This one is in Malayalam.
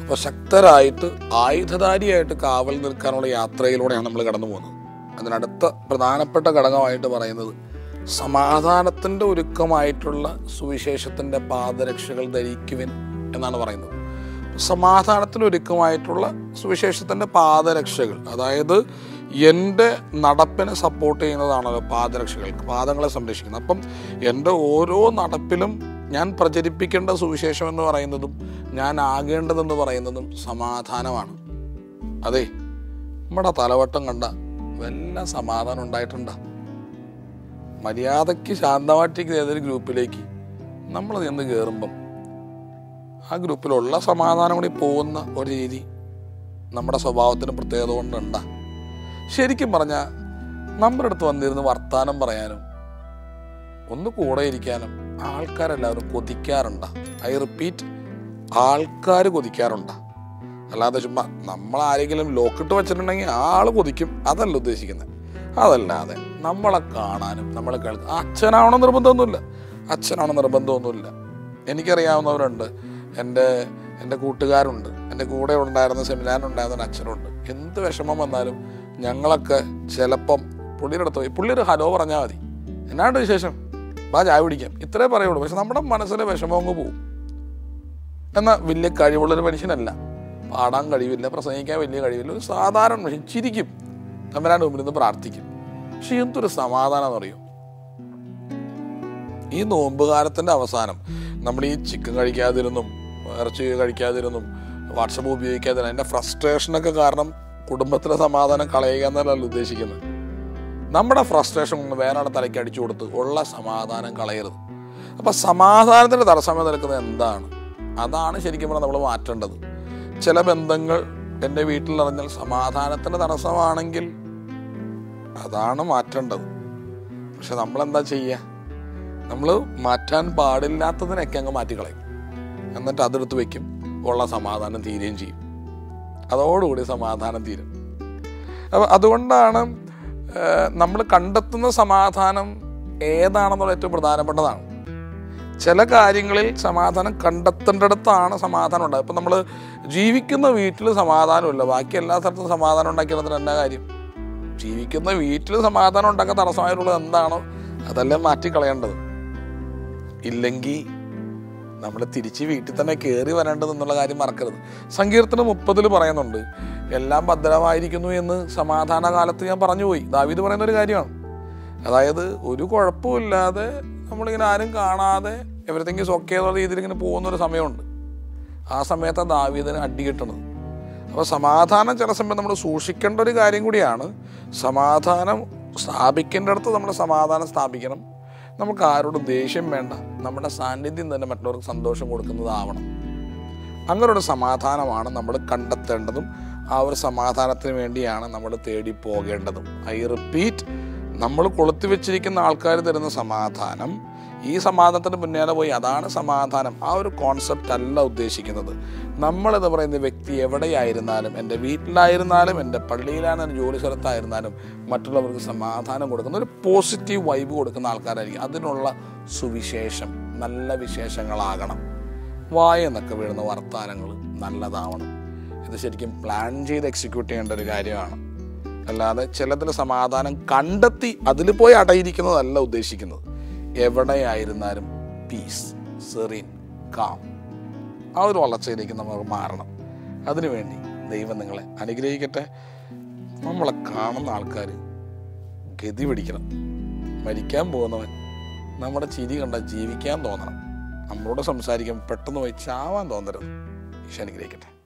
അപ്പോൾ ശക്തരായിട്ട് ആയുധധാരിയായിട്ട് കാവൽ നിൽക്കാനുള്ള യാത്രയിലൂടെയാണ് നമ്മൾ കടന്നു പോകുന്നത്. അതിനടുത്ത പ്രധാനപ്പെട്ട ഘടകമായിട്ട് പറയുന്നത് സമാധാനത്തിന്റെ ഒരുക്കമായിട്ടുള്ള സുവിശേഷത്തിന്റെ പാദരക്ഷകൾ ധരിക്കുവിൻ എന്നാണ് പറയുന്നത്. സമാധാനത്തിന് ഒരുക്കമായിട്ടുള്ള സുവിശേഷത്തിന്റെ പാദരക്ഷകൾ അതായത് എന്റെ നടപ്പിനെ സപ്പോർട്ട് ചെയ്യുന്നതാണല്ലോ പാദരക്ഷകൾ പാദങ്ങളെ സംരക്ഷിക്കുന്നത്. അപ്പം എന്റെ ഓരോ നടപ്പിലും ഞാൻ പ്രചരിപ്പിക്കേണ്ട സുവിശേഷം എന്ന് പറയുന്നതും ഞാൻ ആകേണ്ടതെന്ന് പറയുന്നതും സമാധാനമാണ്. അതെ നമ്മുടെ തലവട്ടം കണ്ട വല്ല സമാധാനം ഉണ്ടായിട്ടുണ്ടോ? മര്യാദയ്ക്ക് ശാന്തമായിട്ടിരിക്കുന്ന ഏതൊരു ഗ്രൂപ്പിലേക്ക് നമ്മൾ നിന്ന് കയറുമ്പം ആ ഗ്രൂപ്പിലുള്ള സമാധാനം കൂടി പോകുന്ന ഒരു രീതി നമ്മുടെ സ്വഭാവത്തിന് പ്രത്യേകത കൊണ്ടുണ്ട. ശരിക്കും പറഞ്ഞാൽ നമ്മുടെ അടുത്ത് വന്നിരുന്ന് വർത്താനം പറയാനും ഒന്ന് കൂടെ ഇരിക്കാനും ആൾക്കാരെല്ലാവരും കൊതിക്കാറുണ്ട്. ഐ റിപ്പീറ്റ് ആൾക്കാർ കൊതിക്കാറുണ്ട്. അല്ലാതെ ചുമ്മാ നമ്മൾ ആരെങ്കിലും ലോക്കിട്ട് വെച്ചിട്ടുണ്ടെങ്കിൽ ആൾ കൊതിക്കും. അതല്ല ഉദ്ദേശിക്കുന്നത് അതല്ലാതെ നമ്മളെ കാണാനും നമ്മളെ കേൾക്കാൻ അച്ഛനാവണം നിർബന്ധമൊന്നുമില്ല. അച്ഛനാവണം നിർബന്ധമൊന്നുമില്ല. എനിക്കറിയാവുന്നവരുണ്ട്. എന്റെ എന്റെ കൂട്ടുകാരുണ്ട്. എന്റെ കൂടെ ഉണ്ടായിരുന്ന സെമിനാറിനുണ്ടായിരുന്ന അച്ഛനുണ്ട്. എന്ത് വിഷമം വന്നാലും ഞങ്ങളൊക്കെ ചിലപ്പം പുള്ളിയുടെ അടുത്ത് പോയി പുള്ളി ഒരു ഹലോ പറഞ്ഞാൽ മതി. എന്നാണ്ട് വിശേഷം? വാ ചായ പിടിക്കാം ഇത്രേ പറയുള്ളൂ. പക്ഷെ നമ്മുടെ മനസ്സിലെ വിഷമം അങ്ങ് പോവും. എന്നാൽ വലിയ കഴിവുള്ളൊരു മനുഷ്യനല്ല. പാടാൻ കഴിവില്ല പ്രസംഗിക്കാൻ വലിയ കഴിവില്ല. ഒരു സാധാരണ മനുഷ്യൻ ചിരിക്കും. തമ്പരാന്റെ മുമ്പിൽ നിന്ന് പ്രാർത്ഥിക്കും. പക്ഷെ എന്തൊരു സമാധാനം എന്നറിയോ ഈ നോമ്പുകാലത്തിന്റെ അവസാനം നമ്മൾ ഈ ചിക്കൻ കഴിക്കാതിരുന്നും ഇറച്ചി കഴിക്കാതിരുന്നും വാട്സപ്പ് ഉപയോഗിക്കാതിരുന്നും അതിന്റെ ഫ്രസ്ട്രേഷനൊക്കെ കാരണം കുടുംബത്തിലെ സമാധാനം കളയുക എന്നല്ല ഉദ്ദേശിക്കുന്നത്. നമ്മുടെ ഫ്രസ്ട്രേഷൻ ഒന്ന് വേറെ ആളെ തലയ്ക്ക് അടിച്ചു കൊടുത്ത് ഉള്ള സമാധാനം കളയരുത്. അപ്പോൾ സമാധാനത്തിന്റെ തടസ്സമായി നിൽക്കുന്നത് എന്താണ്? അതാണ് ശരിക്കും പറഞ്ഞാൽ നമ്മൾ മാറ്റേണ്ടത്. ചില ബന്ധങ്ങൾ എന്റെ വീട്ടിൽ അറിഞ്ഞാൽ സമാധാനത്തിന്റെ തടസ്സമാണെങ്കിൽ അതാണ് മാറ്റേണ്ടത്. പക്ഷെ നമ്മളെന്താ ചെയ്യുക നമ്മൾ മാറ്റാൻ പാടില്ലാത്തതിനൊക്കെ അങ്ങ് മാറ്റിക്കളയും എന്നിട്ട് അതെടുത്ത് വയ്ക്കും ഉള്ള സമാധാനം തീരുകയും ചെയ്യും. അതോടുകൂടി സമാധാനം തീരും. അപ്പം അതുകൊണ്ടാണ് നമ്മൾ കണ്ടെത്തുന്ന സമാധാനം ഏതാണെന്നുള്ള ഏറ്റവും പ്രധാനപ്പെട്ടതാണ്. ചില കാര്യങ്ങളിൽ സമാധാനം കണ്ടെത്തേണ്ടടുത്താണ് സമാധാനം ഉണ്ടാകുക ഇപ്പം നമ്മൾ ജീവിക്കുന്ന വീട്ടിൽ സമാധാനമില്ല. ബാക്കി എല്ലാ സ്ഥലത്തും സമാധാനം ഉണ്ടാക്കിയതിന് എന്നാ കാര്യം? ജീവിക്കുന്ന വീട്ടിൽ സമാധാനം ഉണ്ടാക്കാൻ തടസ്സമായിട്ടുള്ളത് എന്താണോ അതെല്ലാം മാറ്റിക്കളയേണ്ടത്. ഇല്ലെങ്കിൽ നമ്മൾ തിരിച്ച് വീട്ടിൽ തന്നെ കയറി വരേണ്ടത് എന്നുള്ള കാര്യം മറക്കരുത്. സങ്കീർത്തനം മുപ്പതിൽ പറയുന്നുണ്ട് എല്ലാം ഭദ്രമായിരിക്കുന്നു എന്ന് സമാധാന കാലത്ത് ഞാൻ പറഞ്ഞുപോയി. ദാവീദ് പറയുന്ന ഒരു കാര്യമാണ്. അതായത് ഒരു കുഴപ്പമില്ലാതെ നമ്മളിങ്ങനെ ആരും കാണാതെ എവരിത്തിങ് സൊക്കെ രീതിയിൽ ഇങ്ങനെ പോകുന്ന ഒരു സമയമുണ്ട്. ആ സമയത്ത് ദാവീദിന് അടി കിട്ടുന്നത് അപ്പോൾ സമാധാനം ചില സമയം നമ്മൾ സൂക്ഷിക്കേണ്ട ഒരു കാര്യം കൂടിയാണ് സമാധാനം സ്ഥാപിക്കേണ്ടടുത്ത് നമ്മൾ സമാധാനം സ്ഥാപിക്കണം. നമുക്ക് ആരോടും ദേഷ്യം വേണ്ട. നമ്മുടെ സാന്നിധ്യം തന്നെ മറ്റുള്ളവർക്ക് സന്തോഷം കൊടുക്കുന്നതാവണം. അങ്ങനെ ഒരു സമാധാനമാണ് നമ്മൾ കണ്ടെത്തേണ്ടതും ആ ഒരു സമാധാനത്തിന് വേണ്ടിയാണ് നമ്മൾ തേടി പോകേണ്ടതും. ഐ റിപ്പീറ്റ് നമ്മൾ കൊളുത്തി വെച്ചിരിക്കുന്ന ആൾക്കാർ തരുന്ന സമാധാനം ഈ സമാധാനത്തിന് പിന്നാലെ പോയി അതാണ് സമാധാനം. ആ ഒരു കോൺസെപ്റ്റ് അല്ല ഉദ്ദേശിക്കുന്നത്. നമ്മളെന്ന് പറയുന്ന വ്യക്തി എവിടെയായിരുന്നാലും എന്റെ വീട്ടിലായിരുന്നാലും എന്റെ പള്ളിയിലായിരുന്നാലും ജോലി സ്ഥലത്തായിരുന്നാലും മറ്റുള്ളവർക്ക് സമാധാനം കൊടുക്കുന്ന ഒരു പോസിറ്റീവ് വൈബ് കൊടുക്കുന്ന ആൾക്കാരായിരിക്കും. അതിനുള്ള സുവിശേഷം നല്ല വിശേഷങ്ങളാകണം. വായെന്നൊക്കെ വീഴുന്ന വർത്താനങ്ങൾ നല്ലതാവണം. ഇത് ശരിക്കും പ്ലാൻ ചെയ്ത് എക്സിക്യൂട്ട് ചെയ്യേണ്ട ഒരു കാര്യമാണ്. അല്ലാതെ ചിലതിൽ സമാധാനം കണ്ടെത്തി അതിൽ പോയി അടയിരിക്കുന്നതല്ല ഉദ്ദേശിക്കുന്നത്. എവിടെയായിരുന്നാലും പീസ് സെറിൻ കാം ആ ഒരു വളർച്ചയിലേക്ക് നമ്മൾ മാറണം. അതിനുവേണ്ടി ദൈവം നിങ്ങളെ അനുഗ്രഹിക്കട്ടെ. നമ്മളെ കാണുന്ന ആൾക്കാർ ഗതി പിടിക്കണം. മരിക്കാൻ പോകുന്നവൻ നമ്മുടെ ചിരി കണ്ട ജീവിക്കാൻ തോന്നണം. നമ്മളോട് സംസാരിക്കാൻ പെട്ടെന്ന് പോയി ചാവാൻ തോന്നരുത്. ഈശോ അനുഗ്രഹിക്കട്ടെ.